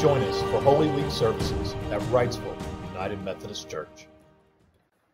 join us for Holy Week services at Wrightsville United Methodist Church.